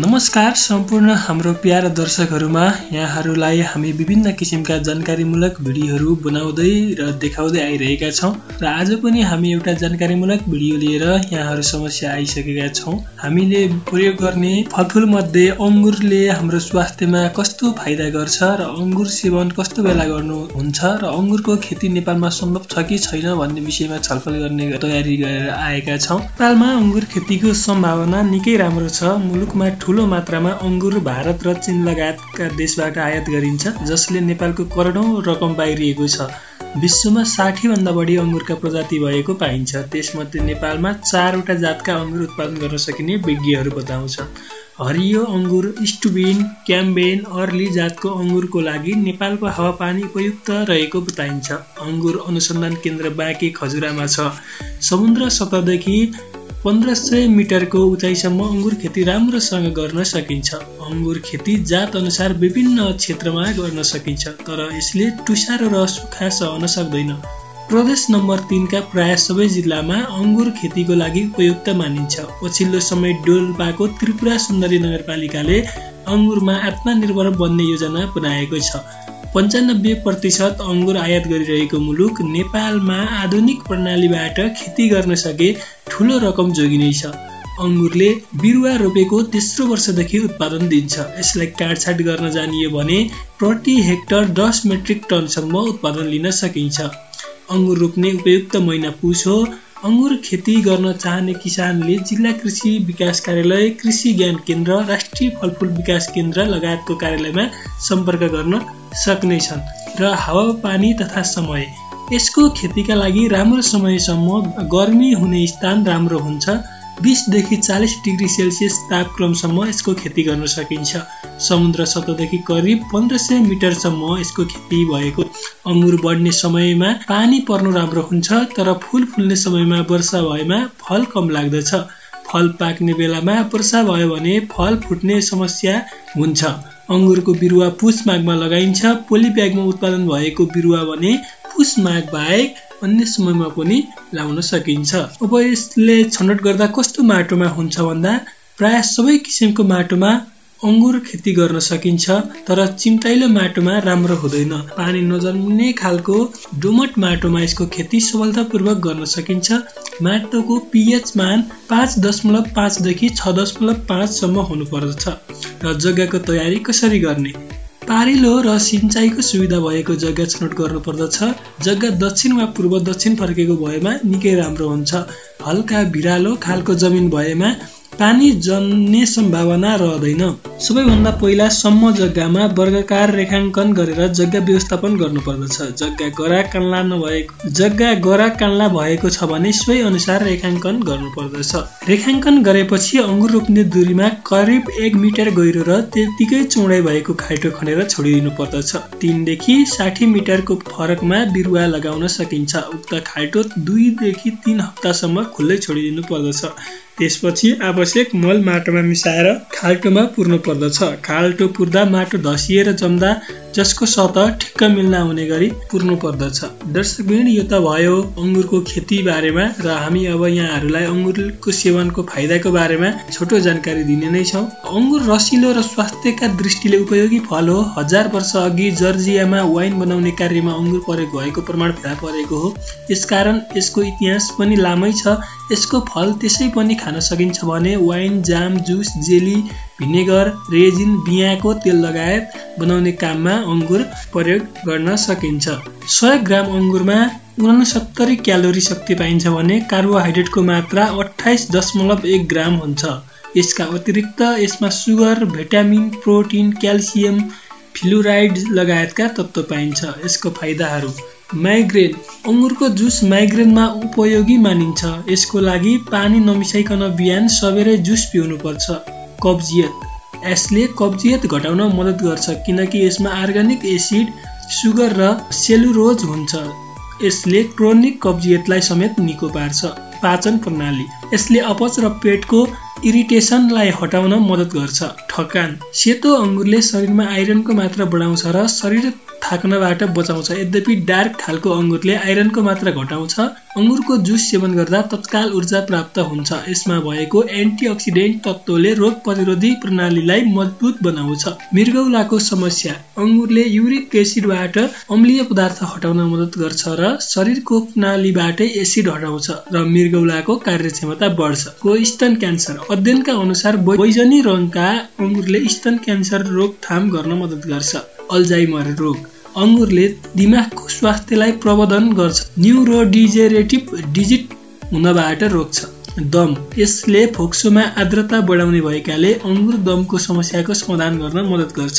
नमस्कार सम्पूर्ण हाम्रो प्यारा दर्शकहरूमा यहाँहरूलाई हामी विभिन्न किसिमका जानकारीमूलक भिडियोहरू बनाउँदै र देखाउँदै आइरहेका छौँ र आज पनि हामी एउटा जानकारीमूलक भिडियो लिएर यहाँहरू समस्या आइसकेका छौँ। हामीले प्रयोग गर्ने फलफुल मध्ये अङ्गुरले हाम्रो स्वास्थ्यमा कस्तो फाइदा गर्छ र अङ्गुर सेवन कस्तो बेला गर्नुहुन्छ र अङ्गुरको खेती नेपालमा सम्भव छ कि छैन भन्ने विषयमा छलफल गर्ने तयारी गरेर आएका छौँ। नेपालमा अङ्गुर खेतीको सम्भावना निकै राम्रो छ। मुलुकमा ठूलो मात्रामा अङ्गुर भारत र चीन लगायतका देशबाट आयात गरिन्छ जसले नेपालको करोडौँ रकम बाहिरिएको छ। विश्वमा भन्दा बढी अङ्गुरका प्रजाति भएको पाइन्छ। त्यसमध्ये नेपालमा चारवटा जातका अङ्गुर उत्पादन गर्न सकिने विज्ञहरू बताउँछ। हरियो अङ्गुर स्टुबिन क्याम्बेन अर्ली जातको अङ्गुरको लागि नेपालको हावापानी उपयुक्त रहेको बताइन्छ। अङ्गुर अनुसन्धान केन्द्र बाँके खजुरामा छ। समुद्र सतहदेखि पन्ध्र सय मिटरको उचाइसम्म अङ्गुर खेती राम्रोसँग गर्न सकिन्छ। अङ्गुर खेती जात अनुसार विभिन्न क्षेत्रमा गर्न सकिन्छ तर यसले टुसारो र सुखा सहन सक्दैन। प्रदेश नम्बर तिनका प्राय सबै जिल्लामा अङ्गुर खेतीको लागि उपयुक्त मानिन्छ। पछिल्लो समय डोल्पाको त्रिपुरा सुन्दरी नगरपालिकाले अङ्गुरमा आत्मनिर्भर बन्ने योजना बनाएको छ। पन्चानब्बे प्रतिशत अङ्गुर आयात गरिरहेको मुलुक नेपालमा आधुनिक प्रणालीबाट खेती गर्न सके ठुलो रकम जोगिनेछ अङ्गुरले बिरुवा रोपेको तेस्रो वर्षदेखि उत्पादन दिन्छ। यसलाई काटछाट गर्न जानियो भने प्रति हेक्टर दस मेट्रिक टनसम्म उत्पादन लिन सकिन्छ। अङ्गुर रोप्ने उपयुक्त महिना पुस हो। अङ्गुर खेती गर्न चाहने किसानले जिल्ला कृषि विकास कार्यालय कृषि ज्ञान केन्द्र राष्ट्रिय फलफुल विकास केन्द्र लगायतको कार्यालयमा सम्पर्क गर्न सक्नेछन् र हावापानी तथा समय यसको खेतीका लागि राम्रो समयसम्म गर्मी हुने स्थान राम्रो हुन्छ। बिसदेखि चालिस डिग्री सेल्सियस तापक्रमसम्म यसको खेती गर्न सकिन्छ। समुद्र सतहदेखि करिब पन्ध्र सय मिटरसम्म यसको खेती भएको अङ्गुर बढ्ने समयमा पानी पर्नु राम्रो हुन्छ तर फुल फुल्ने समयमा वर्षा भएमा फल कम लाग्दछ। फल पाक्ने बेलामा वर्षा भयो भने फल फुट्ने समस्या हुन्छ। अङ्गुरको बिरुवा पुस माघमा लगाइन्छ। पोली ब्यागमा उत्पादन भएको बिरुवा भने पुस माघ बाहेक अन्य समयमा पनि लाउन सकिन्छ। अब यसले छनौट गर्दा कस्तो माटोमा हुन्छ भन्दा प्राय सबै किसिमको माटोमा अङ्गुर खेती गर्न सकिन्छ तर चिम्टाइलो माटोमा राम्रो हुँदैन। पानी नजन्मिने खालको डोमट माटोमा यसको खेती सफलतापूर्वक गर्न सकिन्छ। माटोको पिएच मान पाँच दशमलव पाँचदेखि छ दशमलव पाँचसम्म हुनुपर्दछ र जग्गाको तयारी कसरी गर्ने? पारिलो र सिँचाइको सुविधा भएको जग्गा छनौट गर्नुपर्दछ। जग्गा दक्षिण वा पूर्व दक्षिण फर्केको भएमा निकै राम्रो हुन्छ। हल्का भिरालो खालको जमिन भएमा पानी जन्ने सम्भावना रहँदैन। सबैभन्दा पहिला सम्म जग्गामा वर्गकार रेखाङ्कन गरेर जग्गा व्यवस्थापन गर्नुपर्दछ। जग्गा गरा कान्ला नभएको जग्गा गरा कान्ला भएको छ भने सोही अनुसार रेखाङ्कन गर्नुपर्दछ। रेखाङ्कन गरेपछि अङ्गुर रोप्ने दूरीमा करिब एक मिटर गहिरो र त्यतिकै चौडाइ भएको खाइटो खनेर छोडिदिनु पर्दछ तिनदेखि साठी मिटरको फरकमा बिरुवा लगाउन सकिन्छ। उक्त खाइटो दुईदेखि तिन हप्तासम्म खुल्लै छोडिदिनु पर्दछ त्यसपछि आवश्यक मल माटोमा मिसाएर खाल्टोमा पुर्नु पर्दछ। खाल्टो पुर्दा माटो धसिएर जम्दा जसको सतह ठिक्क मिल्न हुने गरी पुर्नु पर्दछ। दर्शकबिन यो त भयो अङ्गुरको खेती बारेमा र हामी अब यहाँहरूलाई अङ्गुरको सेवनको फाइदाको बारेमा छोटो जानकारी दिने नै छौँ। अङ्गुर रसिलो र स्वास्थ्यका दृष्टिले उपयोगी फल हो। हजार वर्ष अघि जर्जियामा वाइन बनाउने कार्यमा अङ्गुर प्रयोग भएको प्रमाण फेला परेको हो। यसकारण यसको इतिहास पनि लामै छ। यसको फल त्यसै पनि खान सकिन्छ भने wine jam juice jelly vinegar resin बियाको तेल लगायत बनाउने काममा अङ्गुर प्रयोग गर्न सकिन्छ। सय ग्राम अङ्गुरमा उनसत्तरी क्यालोरी शक्ति पाइन्छ भने कार्बोहाइड्रेटको मात्रा अठाइस दशमलव एक ग्राम हुन्छ। यसका अतिरिक्त यसमा sugar vitamin protein calcium fluoride लगायतका तत्त्व पाइन्छ। यसको फाइदाहरू माइग्रेन अङ्गुरको जुस माइग्रेनमा उपयोगी मानिन्छ। यसको लागि पानी नमिसाइकन बिहान सबेरै जुस पिउनुपर्छ। कब्जियत। यसले कब्जियत घटाउन मद्दत गर्छ किनकि यसमा अर्ग्यानिक एसिड सुगर र सेलुरोज हुन्छ। यसले क्रोनिक कब्जियतलाई समेत निको पार्छ। पाचन प्रणाली। यसले अपच र पेटको इरिटेसनलाई हटाउन मद्दत गर्छ। ठकान। सेतो अङ्गुरले शरीरमा आइरनको मात्रा बढाउँछ र शरीर थाक्नबाट बचाउँछ। यद्यपि डार्क खालको अङ्गुरले आइरनको मात्रा घटाउँछ। अङ्गुरको जुस सेवन गर्दा तत्काल ऊर्जा प्राप्त हुन्छ। यसमा भएको एन्टिअक्सिडेन्ट तत्त्वले रोग प्रतिरोधी प्रणालीलाई मजबुत बनाउँछ। मृगौलाको समस्या। अङ्गुरले युरिक एसिडबाट अम्लीय पदार्थ हटाउन मद्दत गर्छ र शरीरको प्रणालीबाटै एसिड हटाउँछ र मृगौलाको कार्यक्षमता बढ्छ। को स्तन क्यान्सर। अध्ययनका अनुसार बैजनी रङका अङ्गुरले स्तन क्यान्सर रोकथाम गर्न मद्दत गर्छ। अल्जाइमर रोग। अङ्गुरले दिमागको स्वास्थ्यलाई प्रबन्धन गर्छ। न्युरोडिजेरेटिभ डिजिट हुनबाट रोक्छ। दम। यसले फोक्सोमा आर्द्रता बढाउने भएकाले अङ्गुर दमको समस्याको समाधान गर्न मद्दत गर्छ।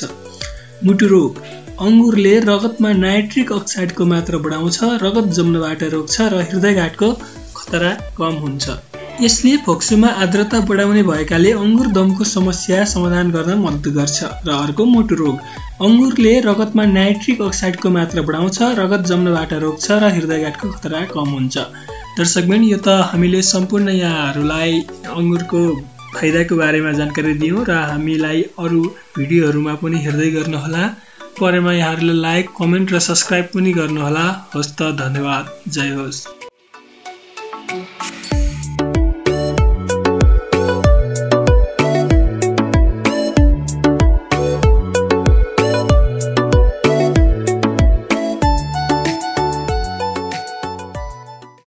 मुटु रोग अङ्गुरले रगतमा नाइट्रिक अक्साइडको मात्रा बढाउँछ रगत जम्नबाट रोक्छ र हृदयघाटको खतरा कम हुन्छ। यसले फोक्सोमा आर्द्रता बढाउने भएकाले अङ्गुर दमको समस्या समाधान गर्न मद्दत गर्छ र अर्को मोटु रोग अङ्गुरले रगतमा नाइट्रिक अक्साइडको मात्रा बढाउँछ रगत जम्नबाट रोक्छ र हृदयघातको खतरा कम हुन्छ। दर्शकबिन यो त हामीले सम्पूर्ण यहाँहरूलाई अङ्गुरको फाइदाको बारेमा जानकारी दियौँ र हामीलाई अरू भिडियोहरूमा पनि हेर्दै गर्नुहोला। परेमा यहाँहरूले लाइक कमेन्ट र सब्सक्राइब पनि गर्नुहोला। हस्त धन्यवाद। जय होस्।